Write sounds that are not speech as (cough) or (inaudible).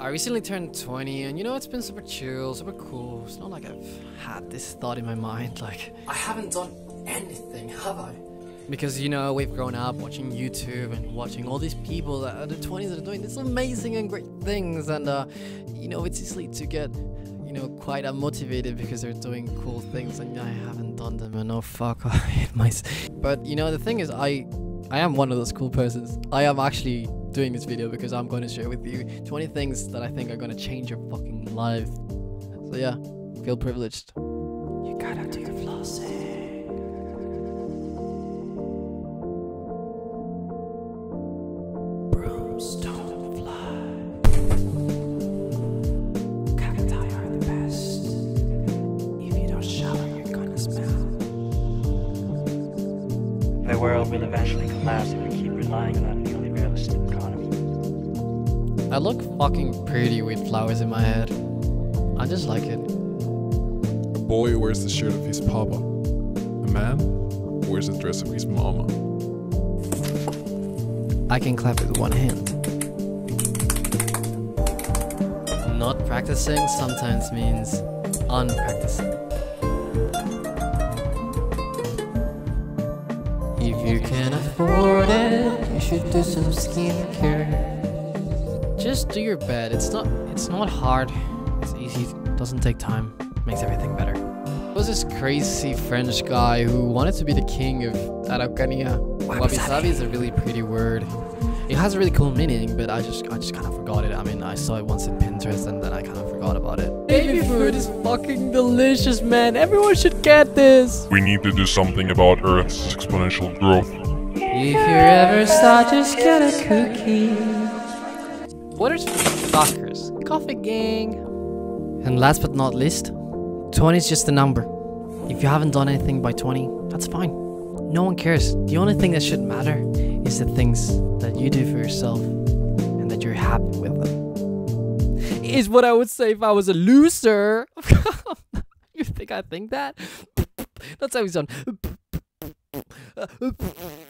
I recently turned 20 and you know it's been super chill, super cool. It's not like I've had this thought in my mind (laughs) like I haven't done anything, have I? because you know we've grown up watching YouTube and watching all these people that are the 20s that are doing these amazing and great things and uh, you know it's easy to get you know quite unmotivated because they're doing cool things and I haven't done them and oh fuck (laughs) I hate myself. But you know the thing is I I am one of those cool persons. I am actually doing this video because I'm going to share with you 20 things that I think are going to change your fucking life. So yeah, feel privileged. You gotta do your flossing. Brooms don't fly. Cacti are the best. If you don't shower, you're gonna smell. The world will eventually collapse if we keep relying on I look fucking pretty with flowers in my head. I just like it. A boy wears the shirt of his papa. A man wears the dress of his mama. I can clap with one hand. Not practicing sometimes means unpracticing. If you can afford it, you should do some skincare. Just do your bed. It's not it's not hard. It's easy. Doesn't take time. Makes everything better. There was this crazy French guy who wanted to be the king of Araucania. Wabi sabi is a really pretty word. It has a really cool meaning, but I just I just kind of forgot it. I mean, I saw it once in Pinterest and then I kind of forgot about it. Baby food is fucking delicious, man. Everyone should get this. We need to do something about Earth's exponential growth. If you're ever sad, just get a cookie. What are stalkers? Coffee gang. And last but not least, 20 is just a number. If you haven't done anything by 20, that's fine. No one cares. The only thing that should matter is the things that you do for yourself and that you're happy with them. Is what I would say if I was a loser. (laughs) you think I think that? (laughs) That's how we sound. (laughs)